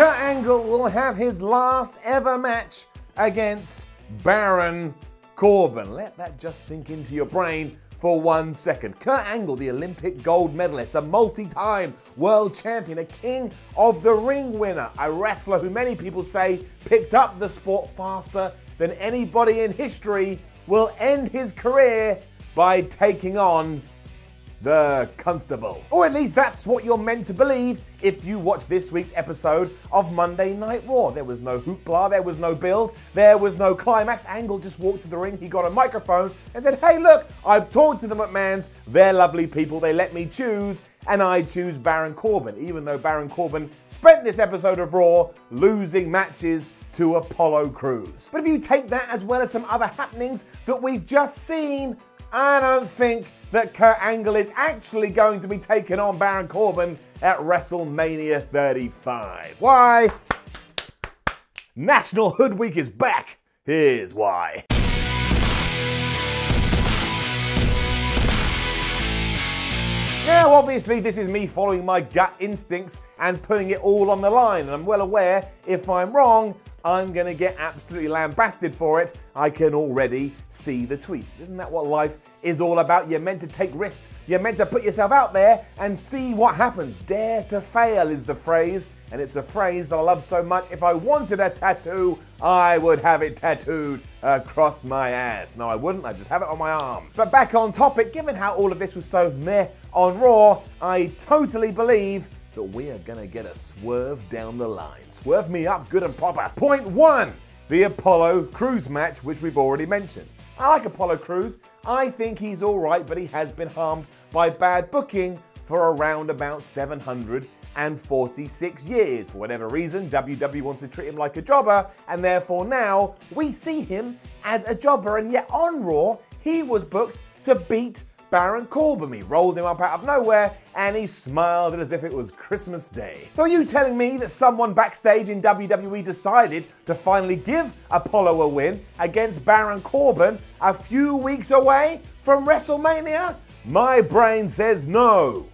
Kurt Angle will have his last ever match against Baron Corbin. Let that just sink into your brain for one second. Kurt Angle, the Olympic gold medalist, a multi time world champion, a king of the ring winner, a wrestler who many people say picked up the sport faster than anybody in history, will end his career by taking on the Constable. Or at least that's what you're meant to believe if you watch this week's episode of Monday Night Raw. There was no hoopla, there was no build, there was no climax. Angle just walked to the ring, he got a microphone and said, Hey, look, I've talked to the McMahons, they're lovely people, they let me choose, and I choose Baron Corbin, even though Baron Corbin spent this episode of Raw losing matches to Apollo Crews. But if you take that as well as some other happenings that we've just seen, I don't think that Kurt Angle is actually going to be taking on Baron Corbin at WrestleMania 35. Why? National Hood Week is back. Here's why. Now, obviously, this is me following my gut instincts and putting it all on the line, and I'm well aware if I'm wrong, I'm to get absolutely lambasted for it. I can already see the tweet. Isn't that what life is all about? You're meant to take risks, you're meant to put yourself out there and see what happens. Dare to fail is the phrase, and it's a phrase that I love so much. If I wanted a tattoo, I would have it tattooed across my ass. No, I wouldn't, I just have it on my arm. But back on topic, given how all of this was so meh on Raw, I totally believe that we are gonna get a swerve down the line. Swerve me up good and proper. Point one the Apollo Crews match, which we've already mentioned. I like Apollo Crews. I think he's alright, but he has been harmed by bad booking for around about 746 years. For whatever reason, WWE wants to treat him like a jobber, and therefore now we see him as a jobber. And yet on Raw, he was booked to beat Baron Corbin. He rolled him up out of nowhere and he smiled as if it was Christmas Day. So are you telling me that someone backstage in WWE decided to finally give Apollo a win against Baron Corbin a few weeks away from WrestleMania? My brain says no.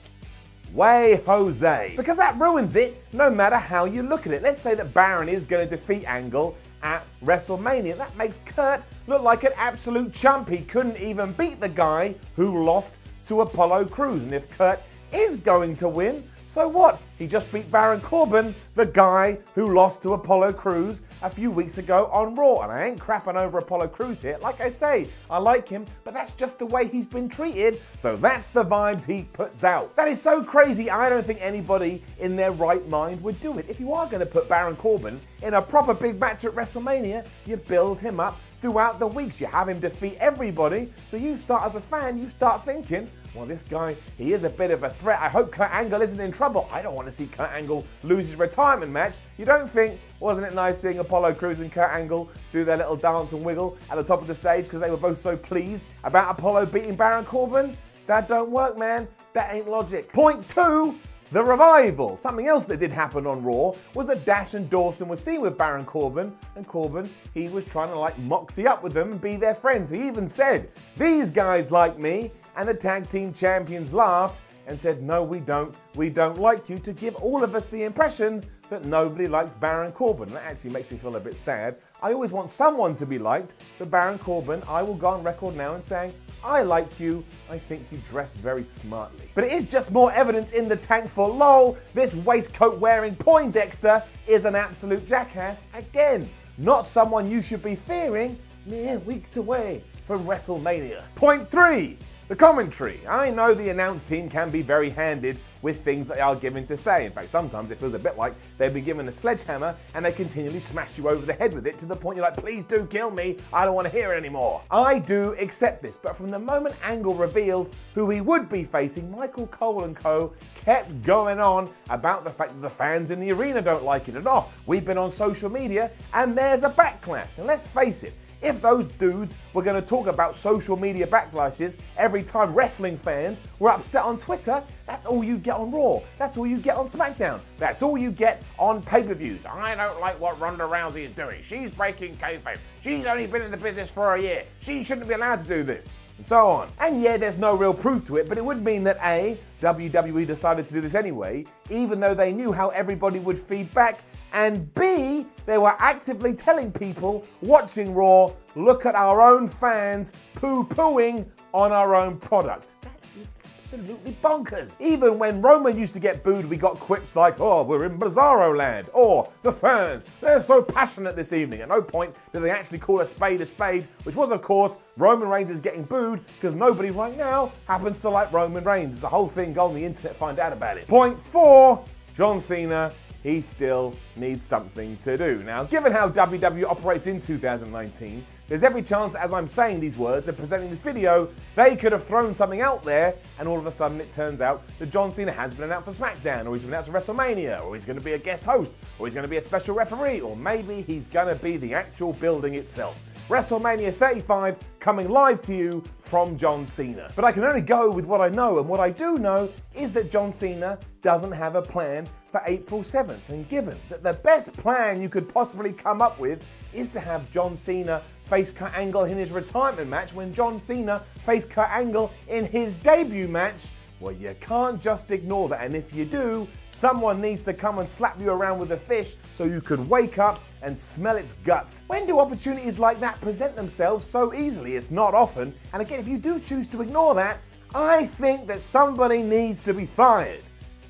Way Jose. Because that ruins it no matter how you look at it. Let's say that Baron is going to defeat Angle at WrestleMania. That makes Kurt look like an absolute chump. He couldn't even beat the guy who lost to Apollo Crews. And if Kurt is going to win, so what? He just beat Baron Corbin, the guy who lost to Apollo Crews a few weeks ago on Raw. And I ain't crapping over Apollo Crews here. Like I say, I like him, but that's just the way he's been treated. So that's the vibes he puts out. That is so crazy, I don't think anybody in their right mind would do it. If you are going to put Baron Corbin in a proper big match at WrestleMania, you build him up throughout the weeks. You have him defeat everybody. So you start as a fan, you start thinking, well, this guy, he is a bit of a threat. I hope Kurt Angle isn't in trouble. I don't want to see Kurt Angle lose his retirement match. You don't think, wasn't it nice seeing Apollo Crews and Kurt Angle do their little dance and wiggle at the top of the stage because they were both so pleased about Apollo beating Baron Corbin? That don't work, man. That ain't logic. Point two, the revival. Something else that did happen on Raw was that Dash and Dawson were seen with Baron Corbin, and Corbin, he was trying to like moxie up with them and be their friends. He even said, These guys like me, and the tag team champions laughed and said, No, we don't. We don't like you, to give all of us the impression that nobody likes Baron Corbin. That actually makes me feel a bit sad. I always want someone to be liked. So, Baron Corbin, I will go on record now and saying, I like you. I think you dress very smartly. But it is just more evidence in the tank for lol. This waistcoat wearing Poindexter is an absolute jackass. Again, not someone you should be fearing mere weeks away from WrestleMania. Point three. The commentary. I know the announce team can be very handed with things that they are given to say. In fact, sometimes it feels a bit like they've been given a sledgehammer and they continually smash you over the head with it to the point you're like, please do kill me. I don't want to hear it anymore. I do accept this, but from the moment Angle revealed who he would be facing, Michael Cole and co. kept going on about the fact that the fans in the arena don't like it. And oh, we've been on social media and there's a backlash. And let's face it, if those dudes were going to talk about social media backlashes every time wrestling fans were upset on Twitter, that's all you get on Raw. That's all you get on SmackDown. That's all you get on pay per views. I don't like what Ronda Rousey is doing. She's breaking kayfabe. She's only been in the business for a year. She shouldn't be allowed to do this. and so on. And yeah, there's no real proof to it, but it would mean that A, WWE decided to do this anyway, even though they knew how everybody would feed back, and B, they were actively telling people watching Raw, look at our own fans poo pooing on our own product That is absolutely bonkers. Even when Roman used to get booed, we got quips like, oh, we're in Bizarro land, or the fans, they're so passionate this evening. At no point did they actually call a spade a spade, which was, of course, Roman Reigns is getting booed because nobody right now happens to like Roman Reigns. It's a whole thing. Go on the internet, find out about it. Point four John Cena he still needs something to do. Now, given how WWE operates in 2019, there's every chance that as I'm saying these words and presenting this video, they could have thrown something out there and all of a sudden it turns out that John Cena has been announced for SmackDown, or he's been announced for WrestleMania, or he's going to be a guest host, or he's going to be a special referee, or maybe he's going to be the actual building itself. WrestleMania 35 coming live to you from John Cena. But I can only go with what I know, and what I do know is that John Cena doesn't have a plan for April 7th. And given that the best plan you could possibly come up with is to have John Cena face Kurt Angle in his retirement match when John Cena faced Kurt Angle in his debut match, well, you can't just ignore that. And if you do, someone needs to come and slap you around with a fish so you can wake up and smell its guts. When do opportunities like that present themselves so easily? It's not often. And again, if you do choose to ignore that, I think that somebody needs to be fired.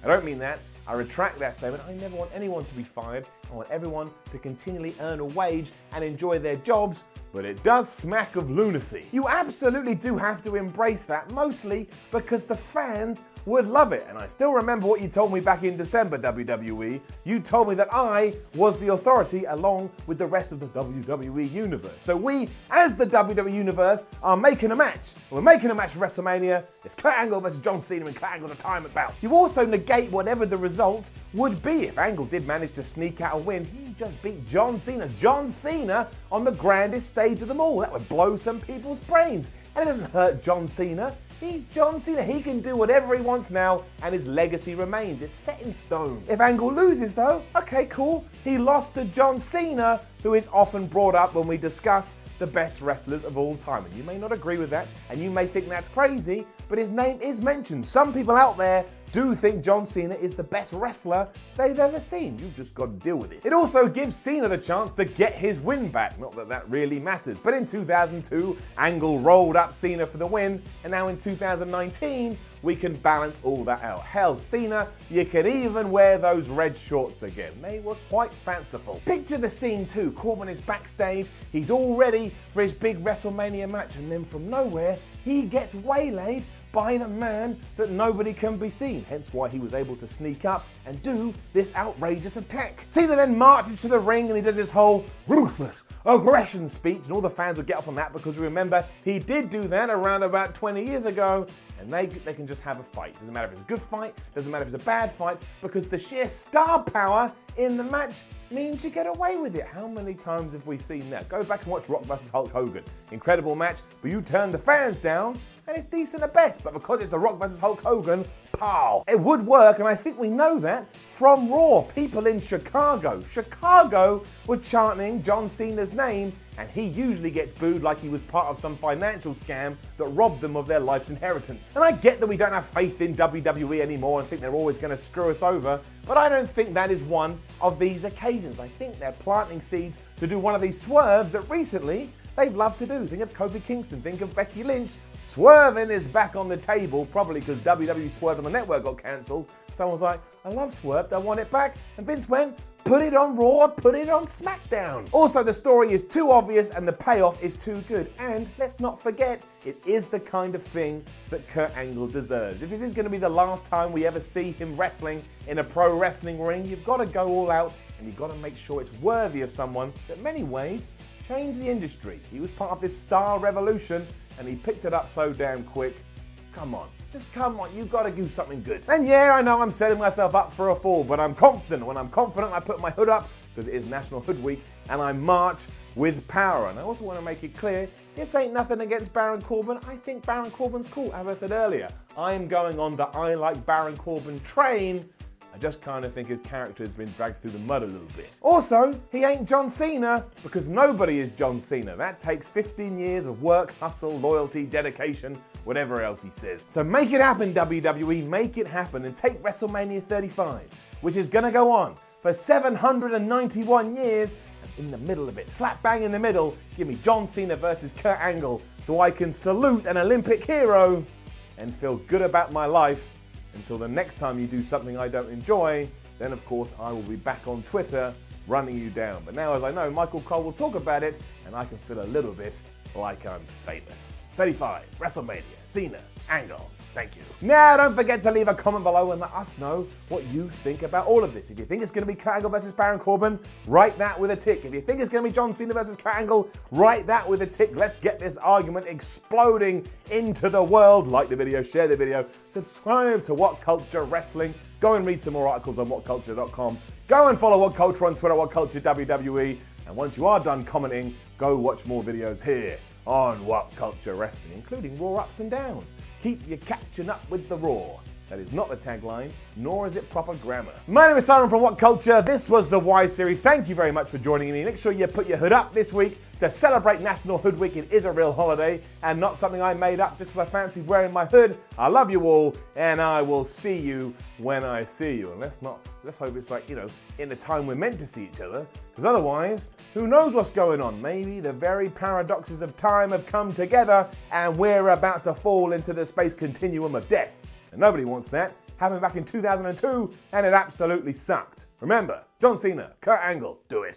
I don't mean that. I retract that statement. I never want anyone to be fired. I want everyone to continually earn a wage and enjoy their jobs, but it does smack of lunacy. You absolutely do have to embrace that, mostly because the fans would love it. And I still remember what you told me back in December, WWE. You told me that I was the authority along with the rest of the WWE universe. So we, as the WWE universe, are making a match. We're making a match for WrestleMania. It's Kurt Angle versus John Cena and Kurt Angle retirement bout. You also negate whatever the result would be if Angle did manage to sneak out a win. He just beat John Cena. John Cena on the grandest stage of them all. That would blow some people's brains. And it doesn't hurt John Cena He's John Cena. He can do whatever he wants now, and his legacy remains. It's set in stone. If Angle loses, though, okay, cool. He lost to John Cena, who is often brought up when we discuss the best wrestlers of all time. And you may not agree with that, and you may think that's crazy, but his name is mentioned. Some people out there do think John Cena is the best wrestler they've ever seen. You've just got to deal with it. It also gives Cena the chance to get his win back. Not that that really matters. But in 2002, Angle rolled up Cena for the win, and now in 2019, we can balance all that out. Hell, Cena, you can even wear those red shorts again. They were quite fanciful. Picture the scene too. Corbin is backstage, he's all ready for his big WrestleMania match, and then from nowhere, he gets waylaid by the man that nobody can be seen, hence why he was able to sneak up and do this outrageous attack. Cena then marches to the ring and he does his whole ruthless aggression speech, and all the fans would get off on that because we remember, he did do that around about 20 years ago, and they, they can just have a fight. Doesn't matter if it's a good fight, doesn't matter if it's a bad fight, because the sheer star power in the match means you get away with it. How many times have we seen that? Go back and watch Rock vs. Hulk Hogan. Incredible match, but you turn the fans down and it's decent at best. But because it's The Rock versus Hulk Hogan, pow! It would work, and I think we know that from Raw. People in Chicago, Chicago were chanting John Cena's name, and he usually gets booed like he was part of some financial scam that robbed them of their life's inheritance. And I get that we don't have faith in WWE anymore and think they're always going to screw us over, but I don't think that is one of these occasions. I think they're planting seeds to do one of these swerves that recently they've loved to do. Think of Kofi Kingston, think of Becky Lynch. Swerving is back on the table, probably because WWE Swerve on the network got cancelled. Someone's like, I love Swerved, I want it back. And Vince went, put it on Raw, put it on SmackDown. Also, the story is too obvious and the payoff is too good. And let's not forget, it is the kind of thing that Kurt Angle deserves. If this is going to be the last time we ever see him wrestling in a pro wrestling ring, you've got to go all out and you've got to make sure it's worthy of someone that, many ways, changed the industry. He was part of this star revolution and he picked it up so damn quick. Come on, just come on, you've got to do something good. And yeah, I know I'm setting myself up for a fall, but I'm confident. When I'm confident, I put my hood up because it is National Hood Week and I march with power. And I also want to make it clear this ain't nothing against Baron Corbin. I think Baron Corbin's cool, as I said earlier. I'm going on the I like Baron Corbin train I just kind of think his character has been dragged through the mud a little bit. Also, he ain't John Cena because nobody is John Cena. That takes 15 years of work, hustle, loyalty, dedication, whatever else he says. So make it happen, WWE, make it happen and take WrestleMania 35, which is gonna go on for 791 years. And in the middle of it, slap bang in the middle, give me John Cena versus Kurt Angle so I can salute an Olympic hero and feel good about my life until the next time you do something I don't enjoy, then of course I will be back on Twitter running you down. But now, as I know, Michael Cole will talk about it, and I can feel a little bit like I'm famous. 35, WrestleMania, Cena, Angle. Thank you. Now, don't forget to leave a comment below and let us know what you think about all of this. If you think it's going to be Kurt Angle versus Baron Corbin, write that with a tick. If you think it's going to be John Cena versus Kurt Angle, write that with a tick. Let's get this argument exploding into the world. Like the video, share the video, subscribe to What Culture Wrestling. Go and read some more articles on whatculture.com. Go and follow What Culture on Twitter, What Culture WWE. And once you are done commenting, go watch more videos here on What Culture Wrestling, including Raw Ups and Downs. Keep you catching up with the Raw. That is not the tagline, nor is it proper grammar. My name is Simon from What Culture. This was the Why Series. Thank you very much for joining me. Make sure you put your hood up this week to celebrate National Hood Week. It is a real holiday and not something I made up just because I fancy wearing my hood. I love you all, and I will see you when I see you. And let's not, let's hope it's like, you know, in the time we're meant to see each other, because otherwise, who knows what's going on? Maybe the very paradoxes of time have come together and we're about to fall into the space continuum of death. And nobody wants that. Happened back in 2002 and it absolutely sucked. Remember, John Cena, Kurt Angle, do it.